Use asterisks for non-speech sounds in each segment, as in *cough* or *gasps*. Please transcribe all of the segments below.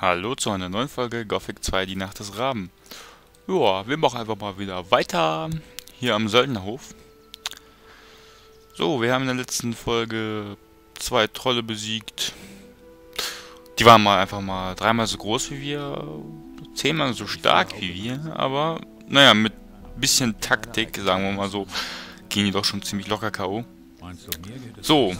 Hallo zu einer neuen Folge Gothic 2, die Nacht des Raben. Ja, wir machen einfach mal wieder weiter hier am Söldnerhof. So, wir haben in der letzten Folge zwei Trolle besiegt. Die waren mal einfach mal dreimal so groß wie wir, zehnmal so stark wie wir, aber naja, mit bisschen Taktik, sagen wir mal so, gehen die doch schon ziemlich locker K.O. So,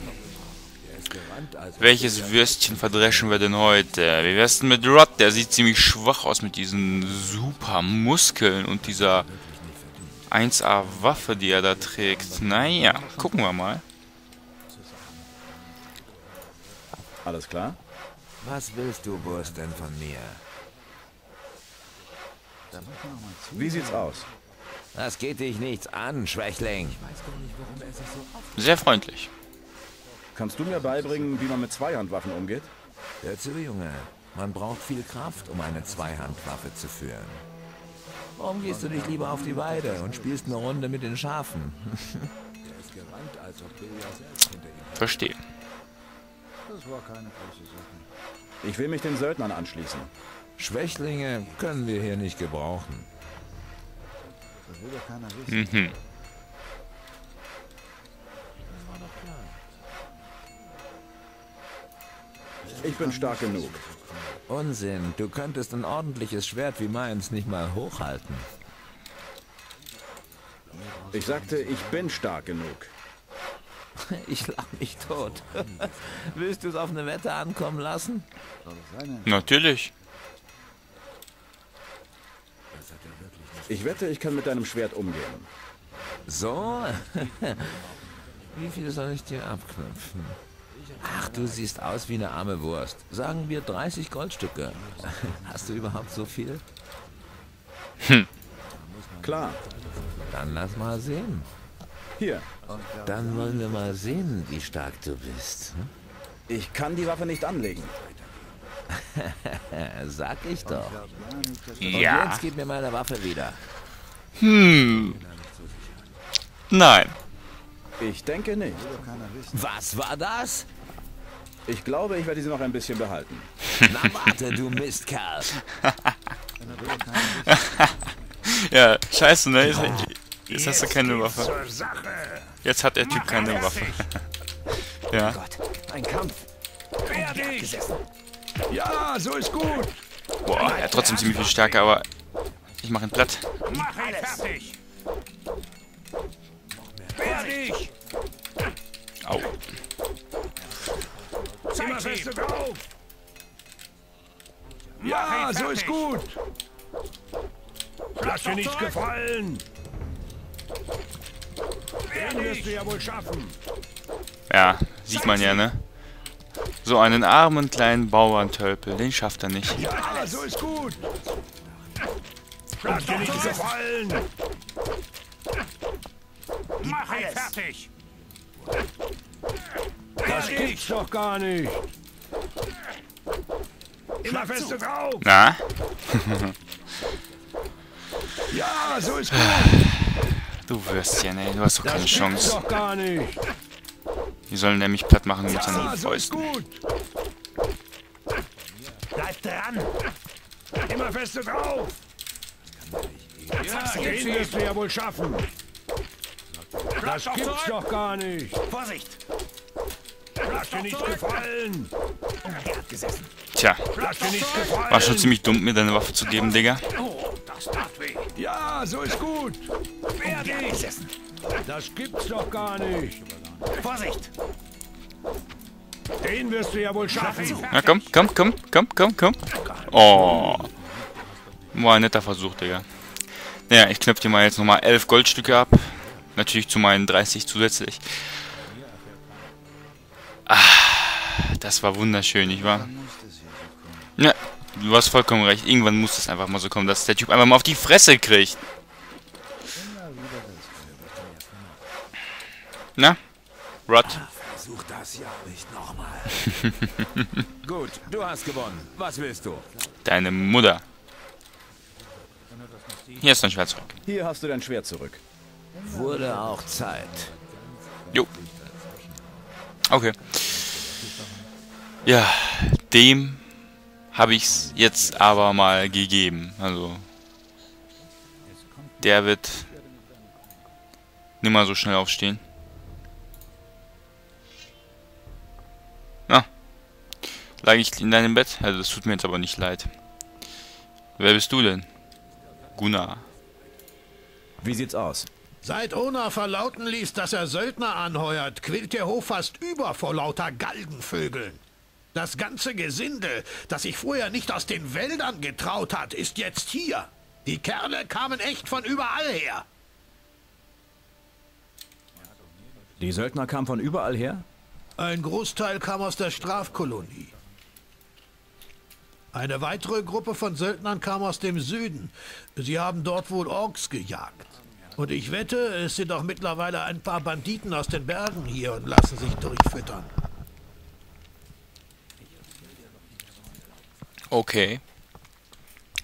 welches Würstchen verdreschen wir denn heute? Wie wär's denn mit Rod? Der sieht ziemlich schwach aus mit diesen super Muskeln und dieser 1A-Waffe, die er da trägt. Naja, gucken wir mal. Alles klar? Was willst du, Wurst, denn von mir? Wie sieht's aus? Das geht dich nichts an, Schwächling. Sehr freundlich. Kannst du mir beibringen, wie man mit Zweihandwaffen umgeht? Hör zu, Junge. Man braucht viel Kraft, um eine Zweihandwaffe zu führen. Warum gehst du nicht lieber auf die Weide und spielst eine Runde mit den Schafen? *laughs* Verstehe. Ich will mich den Söldnern anschließen. Schwächlinge können wir hier nicht gebrauchen. Mhm. Ich bin stark genug. Unsinn, du könntest ein ordentliches Schwert wie meins nicht mal hochhalten. Ich sagte, ich bin stark genug. *laughs* Ich lach mich tot. *laughs* Willst du es auf eine Wette ankommen lassen? Natürlich. Ich wette, ich kann mit deinem Schwert umgehen. So? *laughs* Wie viel soll ich dir abknüpfen? Ach, du siehst aus wie eine arme Wurst. Sagen wir 30 Goldstücke. Hast du überhaupt so viel? Klar. Dann lass mal sehen. Hier. Dann wollen wir mal sehen, wie stark du bist. hm? Ich kann die Waffe nicht anlegen. *laughs* Sag ich doch. Und Ja. jetzt gib mir meine Waffe wieder. Hm. Nein. Ich denke nicht. Was war das? Ich glaube, ich werde sie noch ein bisschen behalten. *laughs* Na warte, du Mistkerl. *laughs* Ja, scheiße, ne? Jetzt, jetzt hast du keine Waffe. Jetzt hat der Typ keine Waffe. *laughs* ja. Ein Kampf. Ja, so ist gut. Boah, er hat trotzdem ziemlich viel Stärke, aber ich mach ihn platt. Mach ihn fertig. Fertig. Au. Immer feste drauf. Ja, so ist gut. Lass dir nichts gefallen. Den wirst du ja wohl schaffen. Ja, sieht man ja, ne? So einen armen kleinen Bauerntölpel, den schafft er nicht. Ja, so ist gut. Lass dir nichts gefallen. Mach ihn fertig. Das gibt's doch gar nicht. Immer feste drauf. Na? *laughs* Ja, so ist gut. Du Würstchen, ey, du hast doch keine Das Chance. doch gar nicht. Die sollen nämlich platt machen mit Ja, seinen so ist Fäusten. gut. Bleib dran. Immer feste drauf. Ja, den wirst du ja wohl schaffen. Das gibt's doch gar nicht. Vorsicht! Gefallen. Tja, war schon ziemlich dumm, mir deine Waffe zu geben, Digga. Oh, weh. Ja, so ist gut. Das gibt's doch gar nicht. Vorsicht! Den wirst du ja wohl schaffen. Na komm, komm, komm, komm, komm, komm. Oh. War ein netter Versuch, Digga. Naja, ich knöpfe dir mal jetzt nochmal 11 Goldstücke ab. Natürlich zu meinen 30 zusätzlich. Ah, das war wunderschön, nicht wahr? Ja, du hast vollkommen recht. Irgendwann muss das einfach mal so kommen, dass der Typ einfach mal auf die Fresse kriegt. Na? Rod? Versuch das ja nicht nochmal. *laughs* Gut, du hast gewonnen. Was willst du? Deine Mutter. Hier ist dein Schwert zurück. Hier hast du dein Schwert zurück. Wurde auch Zeit. Jo. Okay. Ja, dem habe ich es jetzt aber mal gegeben. Also, der wird nicht mal so schnell aufstehen. Na, lag ich in deinem Bett? Also, das tut mir jetzt aber nicht leid. Wer bist du denn? Gunnar. Wie sieht's aus? Seit Ona verlauten ließ, dass er Söldner anheuert, quillt der Hof fast über vor lauter Galgenvögeln. Das ganze Gesinde, das sich vorher nicht aus den Wäldern getraut hat, ist jetzt hier. Die Kerle kamen echt von überall her. Die Söldner kamen von überall her? Ein Großteil kam aus der Strafkolonie. Eine weitere Gruppe von Söldnern kam aus dem Süden. Sie haben dort wohl Orks gejagt. Und ich wette, es sind auch mittlerweile ein paar Banditen aus den Bergen hier und lassen sich durchfüttern. Okay.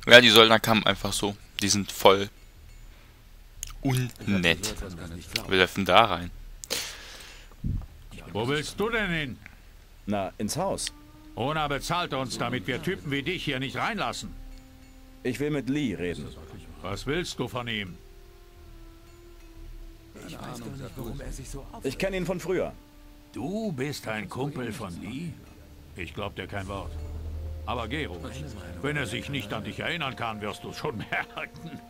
Ja, die Söldner kamen einfach so. Die sind voll unnett. Wir dürfen da rein. Wo willst du denn hin? Na, ins Haus. Ona bezahlt uns, damit wir Typen wie dich hier nicht reinlassen. Ich will mit Lee reden. Was willst du von ihm? Ich kenne ihn von früher. Du bist ein Kumpel von Lee? Ich glaub dir kein Wort. Aber geh ruhig. Wenn er sich nicht an dich erinnern kann, wirst du schon *laughs* merken.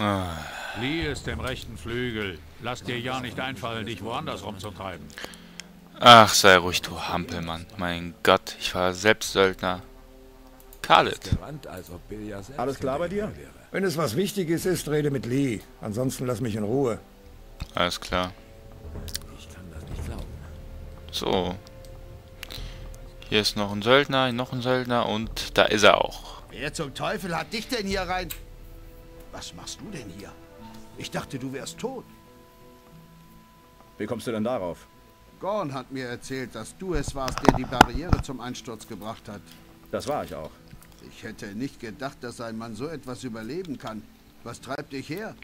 Ah, Lee ist im rechten Flügel. Lass dir ja nicht einfallen, dich woanders rumzutreiben. Ach, sei ruhig, du Hampelmann. Mein Gott, ich war selbst Söldner. Khaled. Alles klar bei dir? Wenn es was Wichtiges ist, rede mit Lee. Ansonsten lass mich in Ruhe. Alles klar. So. Hier ist noch ein Söldner, noch ein Söldner und da ist er auch. Wer zum Teufel hat dich denn hier rein? Was machst du denn hier? Ich dachte, du wärst tot. Wie kommst du denn darauf? Gorn hat mir erzählt, dass du es warst, der die Barriere zum Einsturz gebracht hat. Das war ich auch. Ich hätte nicht gedacht, dass ein Mann so etwas überleben kann. Was treibt dich her?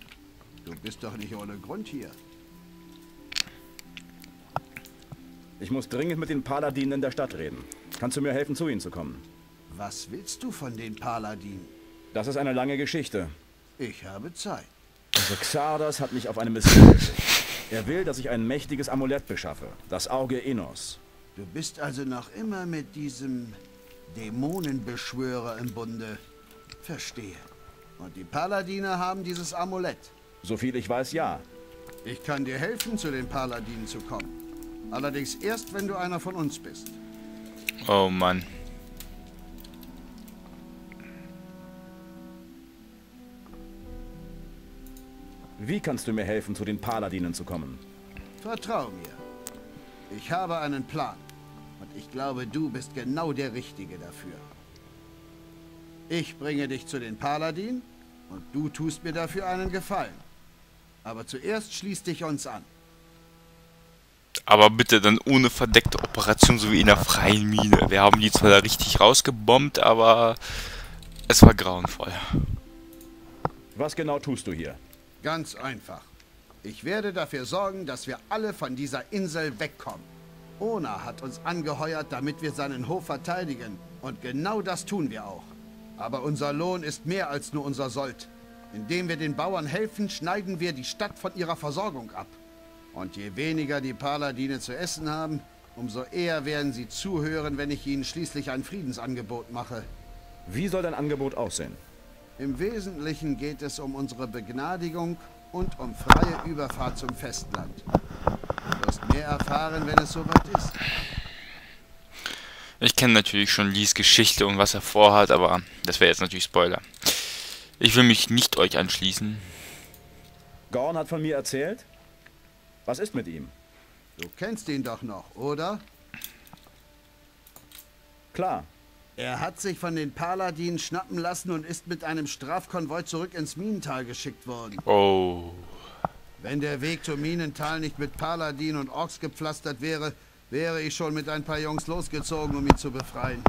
Du bist doch nicht ohne Grund hier. Ich muss dringend mit den Paladinen in der Stadt reden. Kannst du mir helfen, zu ihnen zu kommen? Was willst du von den Paladinen? Das ist eine lange Geschichte. Ich habe Zeit. Also Xardas hat mich auf eine Mission geschickt. Er will, dass ich ein mächtiges Amulett beschaffe. Das Auge Enos. Du bist also noch immer mit diesem Dämonenbeschwörer im Bunde. Verstehe. Und die Paladine haben dieses Amulett. Soviel ich weiß, ja. Ich kann dir helfen, zu den Paladinen zu kommen. Allerdings erst, wenn du einer von uns bist. Oh Mann. Wie kannst du mir helfen, zu den Paladinen zu kommen? Vertrau mir. Ich habe einen Plan. Und ich glaube, du bist genau der Richtige dafür. Ich bringe dich zu den Paladinen und du tust mir dafür einen Gefallen. Aber zuerst schließ dich uns an. Aber bitte dann ohne verdeckte Operation, so wie in der freien Mine. Wir haben die zwar da richtig rausgebombt, aber es war grauenvoll. Was genau tust du hier? Ganz einfach. Ich werde dafür sorgen, dass wir alle von dieser Insel wegkommen. Ona hat uns angeheuert, damit wir seinen Hof verteidigen. Und genau das tun wir auch. Aber unser Lohn ist mehr als nur unser Sold. Indem wir den Bauern helfen, schneiden wir die Stadt von ihrer Versorgung ab. Und je weniger die Paladine zu essen haben, umso eher werden sie zuhören, wenn ich ihnen schließlich ein Friedensangebot mache. Wie soll dein Angebot aussehen? Im Wesentlichen geht es um unsere Begnadigung und um freie Überfahrt zum Festland. Du wirst mehr erfahren, wenn es soweit ist. Ich kenne natürlich schon Lees Geschichte und was er vorhat, aber das wäre jetzt natürlich Spoiler. Ich will mich nicht euch anschließen. Gorn hat von mir erzählt? Was ist mit ihm? Du kennst ihn doch noch, oder? Klar. Er hat sich von den Paladinen schnappen lassen und ist mit einem Strafkonvoi zurück ins Minental geschickt worden. Oh. Wenn der Weg zum Minental nicht mit Paladinen und Orks gepflastert wäre, wäre ich schon mit ein paar Jungs losgezogen, um ihn zu befreien.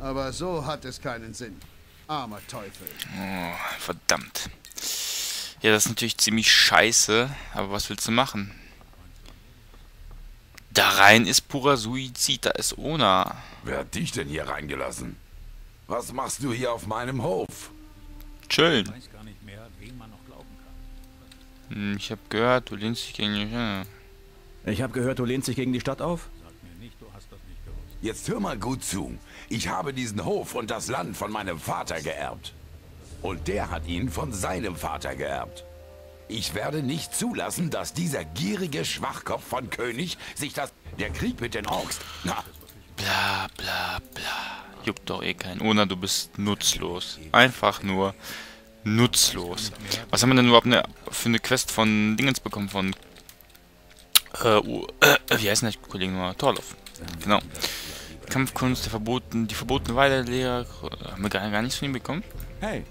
Aber so hat es keinen Sinn. Armer Teufel. oh. Verdammt. Ja, das ist natürlich ziemlich scheiße, aber was willst du machen? Da rein ist purer Suizid, da ist Ona. Wer hat dich denn hier reingelassen? Was machst du hier auf meinem Hof? Chillen. Ich weiß gar nicht mehr, wem man noch glauben kann. Hm, Ich hab gehört, du lehnst dich gegen die... Ja. Ich habe gehört, du lehnst dich gegen die Stadt auf? Sag mir nicht, du hast das nicht gewusst. Jetzt hör mal gut zu. Ich habe diesen Hof und das Land von meinem Vater geerbt. Und der hat ihn von seinem Vater geerbt. Ich werde nicht zulassen, dass dieser gierige Schwachkopf von König sich das... Der Krieg mit den Orks... Na, Bla bla bla. Juckt doch eh keinen. Ona, du bist nutzlos. Einfach nur nutzlos. Was haben wir denn überhaupt ne, für eine Quest von Dingens bekommen? Von. Äh, uh, äh, wie heißt denn der Kollege nochmal? Torloff. Genau. Kampfkunst, der verboten, die verbotene Weiterlehrer. Haben wir gar, gar nichts von ihm bekommen? Hey,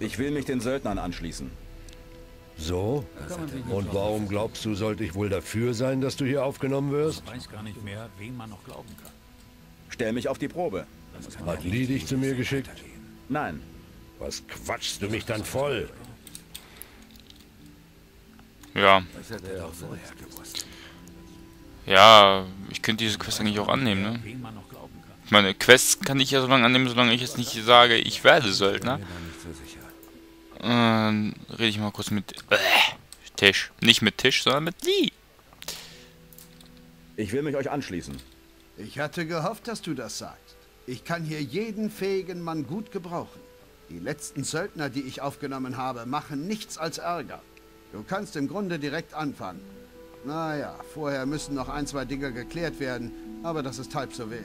ich will mich den Söldnern anschließen. So? Und warum glaubst du, sollte ich wohl dafür sein, dass du hier aufgenommen wirst? Ich weiß gar nicht mehr, wem man noch glauben kann. Stell mich auf die Probe. Hat Lee dich zu mir geschickt? Nein, Was quatschst du mich dann voll? Ja. Ja, ich könnte diese Quest eigentlich auch annehmen, ne? Ich meine, Quests kann ich ja so lange annehmen, solange ich jetzt nicht sage, ich werde Söldner. Ähm, rede ich mal kurz mit äh, Tisch. Nicht mit Tisch, sondern mit Lee. ich will mich euch anschließen. Ich hatte gehofft, dass du das sagst. Ich kann hier jeden fähigen Mann gut gebrauchen. Die letzten Söldner, die ich aufgenommen habe, machen nichts als Ärger. Du kannst im Grunde direkt anfangen. Naja, vorher müssen noch ein, zwei Dinge geklärt werden, aber das ist halb so wild.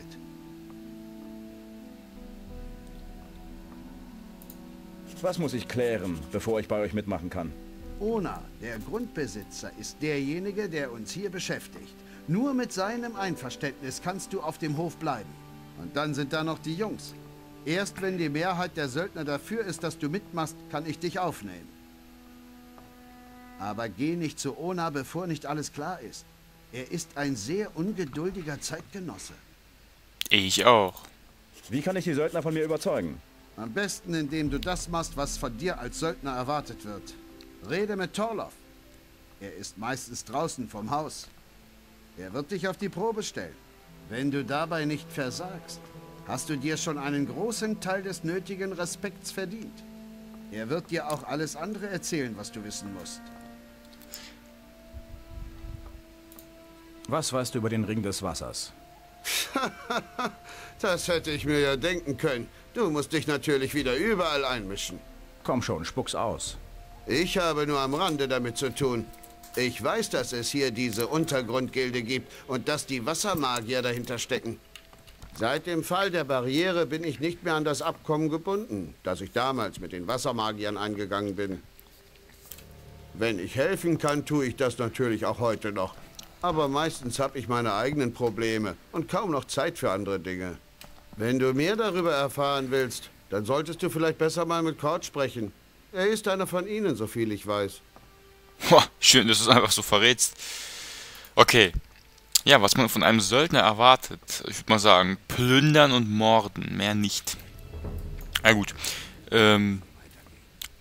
Was muss ich klären, bevor ich bei euch mitmachen kann? Ona, der Grundbesitzer, ist derjenige, der uns hier beschäftigt. Nur mit seinem Einverständnis kannst du auf dem Hof bleiben. Und dann sind da noch die Jungs. Erst wenn die Mehrheit der Söldner dafür ist, dass du mitmachst, kann ich dich aufnehmen. Aber geh nicht zu Ona, bevor nicht alles klar ist. Er ist ein sehr ungeduldiger Zeitgenosse. Ich auch. Wie kann ich die Söldner von mir überzeugen? Am besten, indem du das machst, was von dir als Söldner erwartet wird. Rede mit Torloff. Er ist meistens draußen vom Haus. Er wird dich auf die Probe stellen. Wenn du dabei nicht versagst, hast du dir schon einen großen Teil des nötigen Respekts verdient. Er wird dir auch alles andere erzählen, was du wissen musst. Was weißt du über den Ring des Wassers? *laughs* Das hätte ich mir ja denken können. Du musst dich natürlich wieder überall einmischen. Komm schon, spuck's aus. Ich habe nur am Rande damit zu tun. Ich weiß, dass es hier diese Untergrundgilde gibt und dass die Wassermagier dahinter stecken. Seit dem Fall der Barriere bin ich nicht mehr an das Abkommen gebunden, das ich damals mit den Wassermagiern eingegangen bin. Wenn ich helfen kann, tue ich das natürlich auch heute noch. Aber meistens habe ich meine eigenen Probleme und kaum noch Zeit für andere Dinge. Wenn du mehr darüber erfahren willst, dann solltest du vielleicht besser mal mit Cord sprechen. Er ist einer von ihnen, so viel ich weiß. Boah, schön, dass du es einfach so verrätst. Okay. Ja, was man von einem Söldner erwartet, ich würde mal sagen, plündern und morden, mehr nicht. Na gut. Ähm,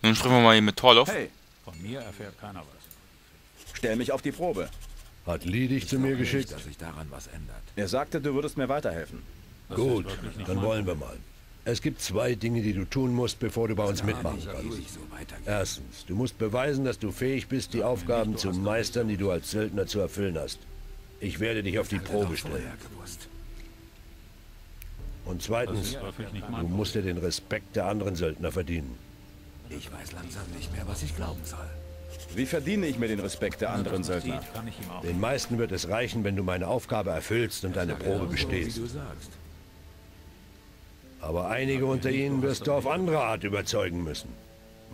nun sprechen wir mal hier mit Torloff. Hey, Von mir erfährt keiner was. stell mich auf die Probe. Hat Lee dich zu mir geschickt? dass sich daran was ändert. Er sagte, du würdest mir weiterhelfen. Gut, dann wollen wir mal. Es gibt zwei Dinge, die du tun musst, bevor du bei uns mitmachen kannst. Erstens, du musst beweisen, dass du fähig bist, die Aufgaben zu meistern, die du als Söldner zu erfüllen hast. Ich werde dich auf die Probe stellen. gewusst. Und zweitens, nicht du musst dir den Respekt der anderen Söldner verdienen. Ich weiß langsam nicht mehr, was ich glauben soll. Wie verdiene ich mir den Respekt der anderen Söldner? Den meisten wird es reichen, wenn du meine Aufgabe erfüllst und deine Probe bestehst. Aber einige unter ihnen wirst du auf andere Art überzeugen müssen.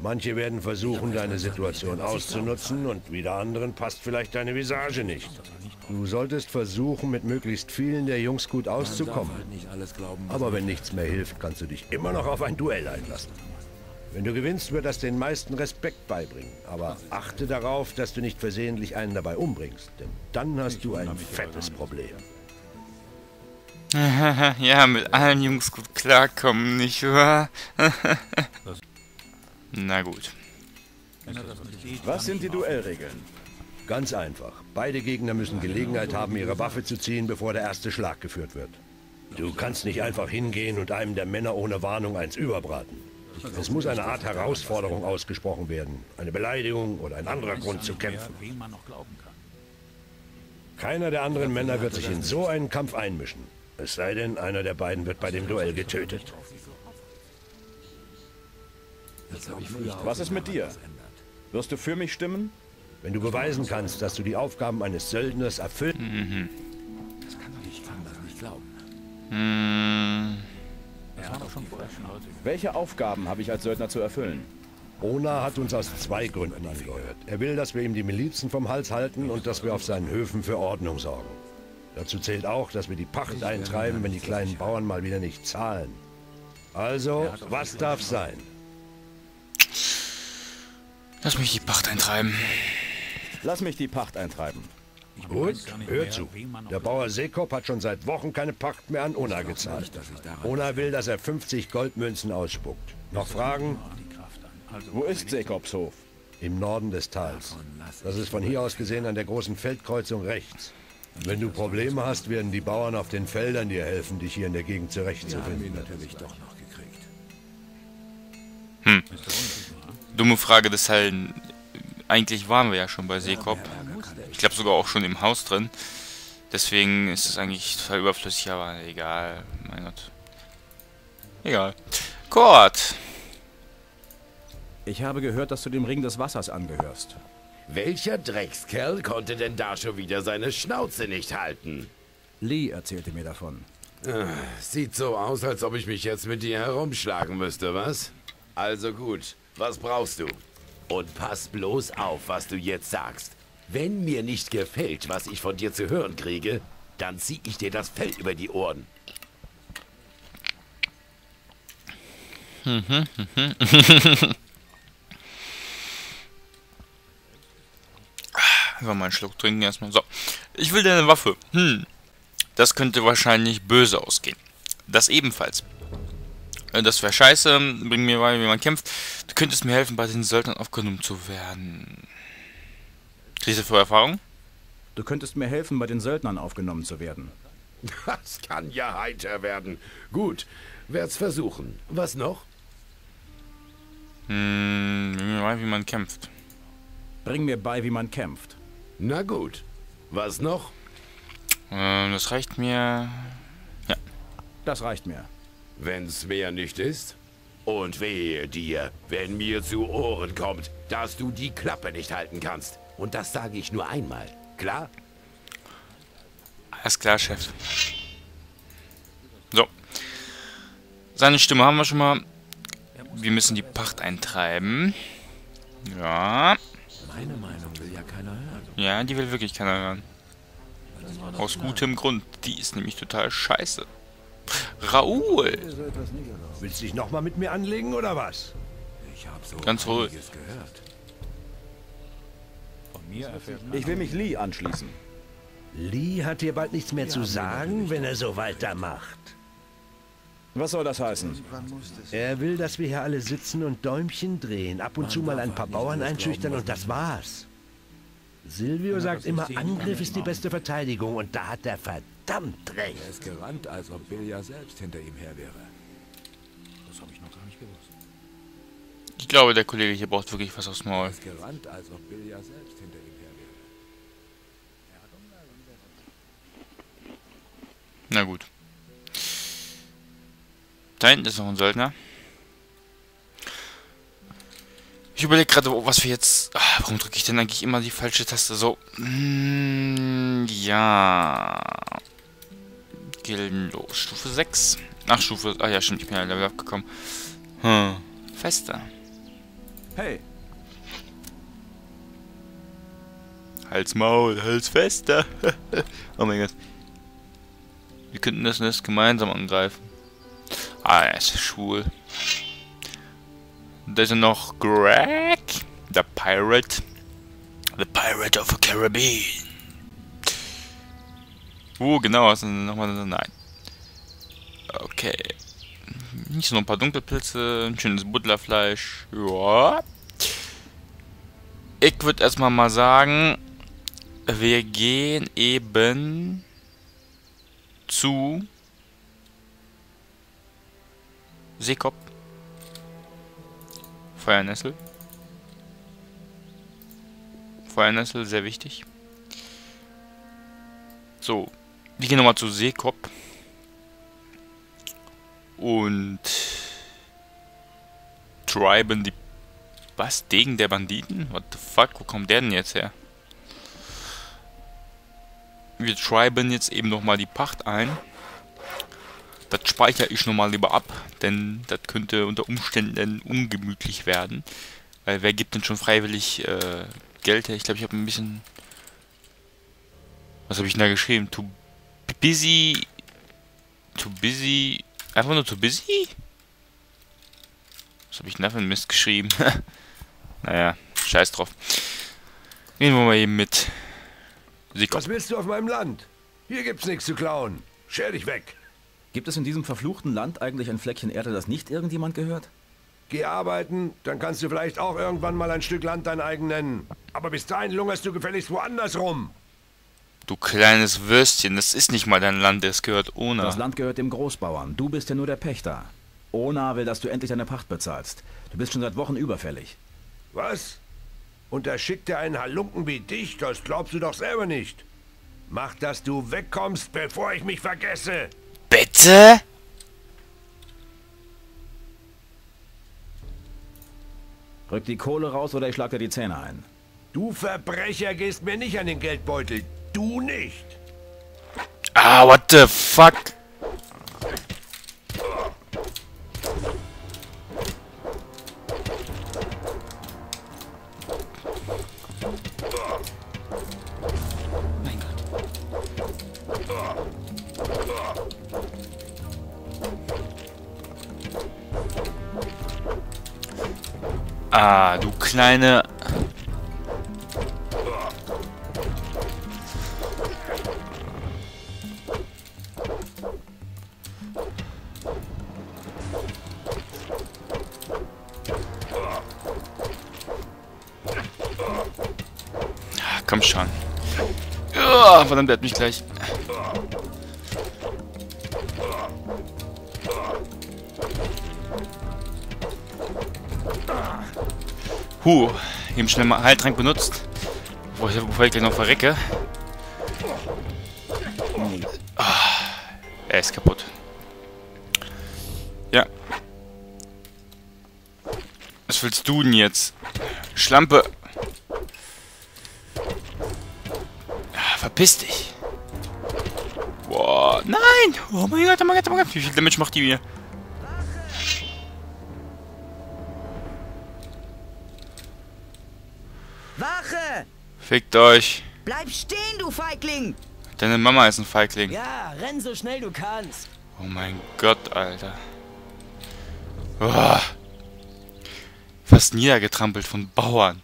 Manche werden versuchen, deine Situation auszunutzen und wieder anderen passt vielleicht deine Visage nicht. Du solltest versuchen, mit möglichst vielen der Jungs gut auszukommen. Aber wenn nichts mehr hilft, kannst du dich immer noch auf ein Duell einlassen. Wenn du gewinnst, wird das den meisten Respekt beibringen. Aber achte darauf, dass du nicht versehentlich einen dabei umbringst. Denn dann hast du ein fettes Problem. *laughs* ja, mit allen Jungs gut klarkommen, nicht wahr? *laughs* Na gut. Was sind die Duellregeln? Ganz einfach. Beide Gegner müssen Gelegenheit haben, ihre Waffe zu ziehen, bevor der erste Schlag geführt wird. Du kannst nicht einfach hingehen und einem der Männer ohne Warnung eins überbraten. Es muss eine Art Herausforderung ausgesprochen werden. Eine Beleidigung oder ein anderer Grund zu kämpfen. Wem man noch glauben kann. Keiner der anderen Männer wird sich in so einen Kampf einmischen. Es sei denn, einer der beiden wird bei dem Duell getötet. Was ist mit dir? Wirst du für mich stimmen? Wenn du beweisen kannst, dass du die Aufgaben eines Söldners erfüllt... Welche Aufgaben habe ich als Söldner zu erfüllen? Ona hat uns aus zwei Gründen angeheuert. Er will, dass wir ihm die Milizen vom Hals halten und dass wir auf seinen Höfen für Ordnung sorgen. Dazu zählt auch, dass wir die Pacht eintreiben, wenn die kleinen Bauern mal wieder nicht zahlen. Also, was darf sein? lass mich die Pacht eintreiben. Lass mich die Pacht eintreiben. Gut, hör zu. Der Bauer Sekop hat schon seit Wochen keine Pacht mehr an Ona gezahlt. Ona will, dass er 50 Goldmünzen ausspuckt. Noch Fragen? Wo ist Jakobs Hof? Im Norden des Tals. Das ist von hier aus gesehen an der großen Feldkreuzung rechts. Wenn du Probleme hast, werden die Bauern auf den Feldern dir helfen, dich hier in der Gegend zurechtzufinden. Dumme Frage des Helden. Eigentlich waren wir ja schon bei Seekop. Ich glaube sogar auch schon im Haus drin. Deswegen ist es eigentlich total überflüssig, aber egal. Mein Gott. Egal. Kurt! Ich habe gehört, dass du dem Ring des Wassers angehörst. Welcher Dreckskerl konnte denn da schon wieder seine Schnauze nicht halten? Lee erzählte mir davon. Sieht so aus, als ob ich mich jetzt mit dir herumschlagen müsste, was? Also gut, was brauchst du? Und pass bloß auf, was du jetzt sagst. Wenn mir nicht gefällt, was ich von dir zu hören kriege, dann zieh ich dir das Fell über die Ohren. *laughs* Einfach mal einen Schluck trinken erstmal. So. Ich will deine Waffe. Hm. Das könnte wahrscheinlich böse ausgehen. Das ebenfalls. Äh, Das wäre scheiße. Bring mir bei, wie man kämpft. Du könntest mir helfen, bei den Söldnern aufgenommen zu werden. Kriegst du für Erfahrung? Du könntest mir helfen, bei den Söldnern aufgenommen zu werden. *laughs* Das kann ja heiter werden. Gut, werd's versuchen. Was noch? Hm, bring mir bei, wie man kämpft. Bring mir bei, wie man kämpft. Na gut. Was noch? Ähm, das reicht mir. Das reicht mir. Wenn's mehr nicht ist? Und wehe dir, wenn mir zu Ohren kommt, dass du die Klappe nicht halten kannst. Und das sage ich nur einmal. Klar? Alles klar, Chef. So. Seine Stimme haben wir schon mal. Wir müssen die Pacht eintreiben. Ja. Meine Meinung will ja keiner hören. Ja, die will wirklich keiner hören. Aus gutem Grund. Die ist nämlich total scheiße. Raoul! Willst du dich nochmal mit mir anlegen oder was? Ich habe so Gehört. Ich will mich Lee anschließen. Lee hat dir bald nichts mehr zu sagen, wenn er so weitermacht. Was soll das heißen? Er will, dass wir hier alle sitzen und Däumchen drehen, ab und zu mal ein paar Bauern einschüchtern und das war's. Silvio sagt immer, Angriff ist die beste Verteidigung und da hat er verdammt recht. Er ist gerannt, als ob Bill ja selbst hinter ihm her wäre. Ich glaube, der Kollege hier braucht wirklich was aufs Maul. Er ist gerannt, als ob Bill ja selbst hinter ihm her wäre. Na gut. Da hinten ist noch ein Söldner. Ich überlege gerade, was wir jetzt... Ah, warum drücke ich denn eigentlich immer die falsche Taste? So. Mm, ja. Gildenlos. Stufe 6. Ach, Stufe... Ah ja, stimmt. Ich bin ja Level abgekommen. Hm. Fester. Hey, Hals Maul, Hals fester. *laughs* oh mein Gott. Wir könnten das Nest gemeinsam angreifen. Ah, er ist schwul. Da ist noch Greg, der Pirate. The Pirate of the Caribbean. Wo genau ist denn nochmal? Nein. Okay. Sind noch ein paar Dunkelpilze, ein schönes Butlerfleisch. Ja. Ich würde erstmal mal sagen, wir gehen eben zu Seekop. Feuernessel. Feuernessel, sehr wichtig. So, wir gehen nochmal zu Seekop. Und triben die... Was? Degen der Banditen? What the fuck? Wo kommt der denn jetzt her? Wir triben jetzt eben nochmal die Pacht ein. Das speichere ich nochmal lieber ab, denn das könnte unter Umständen ungemütlich werden. Weil wer gibt denn schon freiwillig äh, Geld her? Ich glaube, ich habe ein bisschen... Was habe ich denn da geschrieben? Too busy... Too busy... Einfach nur too busy? Was habe ich denn da für einen Mist geschrieben? *laughs* naja, scheiß drauf. Gehen wir mal eben mit. Sie Was willst du auf meinem Land? Hier gibt's nichts zu klauen. Scher dich weg. Gibt es in diesem verfluchten Land eigentlich ein Fleckchen Erde, das nicht irgendjemand gehört? Geh arbeiten, dann kannst du vielleicht auch irgendwann mal ein Stück Land dein eigen nennen. Aber bis dahin lungerst du gefälligst woanders rum. Du kleines Würstchen, das ist nicht mal dein Land, es gehört Ona. Das Land gehört dem Großbauern. Du bist ja nur der Pächter. Ona will, dass du endlich deine Pacht bezahlst. Du bist schon seit Wochen überfällig. Was? Und da schickt er einen Halunken wie dich? Das glaubst du doch selber nicht. Mach, dass du wegkommst, bevor ich mich vergesse. Bitte? Rück die Kohle raus oder ich schlag dir die Zähne ein. Du Verbrecher gehst mir nicht an den Geldbeutel. Du nicht. Ah, what the fuck? Ah, du kleine... verdammt, der hat mich gleich. Huh, eben schnell mal Heiltrank benutzt. Bevor ich, gleich noch verrecke. Ah, er ist kaputt. Ja. Was willst du denn jetzt? Schlampe. Verpiss dich. Boah, nein! Oh mein Gott, oh mein Gott, oh mein Gott. Wie viel Damage macht die mir? Wache! Fickt euch. Bleib stehen, du Feigling! Deine Mama ist ein Feigling. Ja, renn so schnell du kannst. Oh mein Gott, Alter. Oh. Fast niedergetrampelt von Bauern.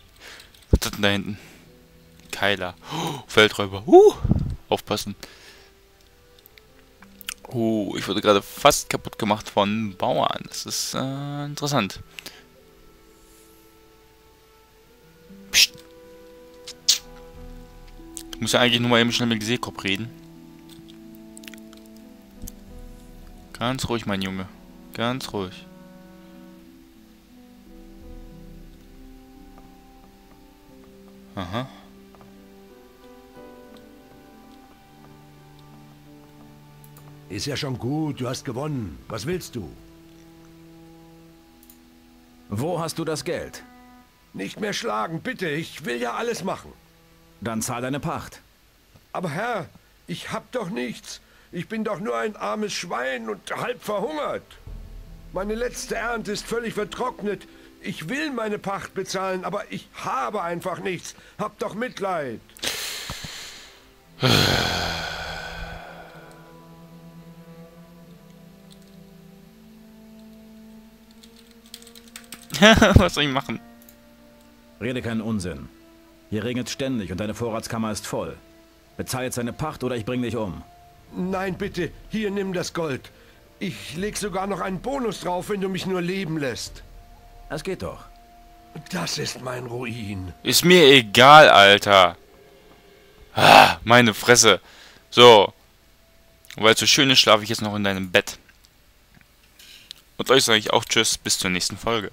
Was ist denn da hinten? Keiler. Oh, *gasps* Feldräuber. Uh, aufpassen. Oh, ich wurde gerade fast kaputt gemacht von Bauern. Das ist äh, interessant. Psst. Ich muss ja eigentlich nur mal eben schnell mit Seekopf reden. Ganz ruhig, mein Junge. Ganz ruhig. Ist ja schon gut, du hast gewonnen. Was willst du? Wo hast du das Geld? Nicht mehr schlagen, bitte. Ich will ja alles machen. Dann zahl deine Pacht. Aber Herr, ich hab doch nichts. Ich bin doch nur ein armes Schwein und halb verhungert. Meine letzte Ernte ist völlig vertrocknet. Ich will meine Pacht bezahlen, aber ich habe einfach nichts. Hab doch Mitleid. *sighs* *laughs* Was soll ich machen? Rede keinen Unsinn. Hier regnet ständig und deine Vorratskammer ist voll. Bezahl jetzt deine Pacht oder ich bring dich um. Nein, bitte, hier nimm das Gold. Ich leg sogar noch einen Bonus drauf, wenn du mich nur leben lässt. Es geht doch. Das ist mein Ruin. Ist mir egal, Alter. Ah, meine Fresse. So. Weil es so schön ist, schlafe ich jetzt noch in deinem Bett. Und euch sage ich auch Tschüss, bis zur nächsten Folge.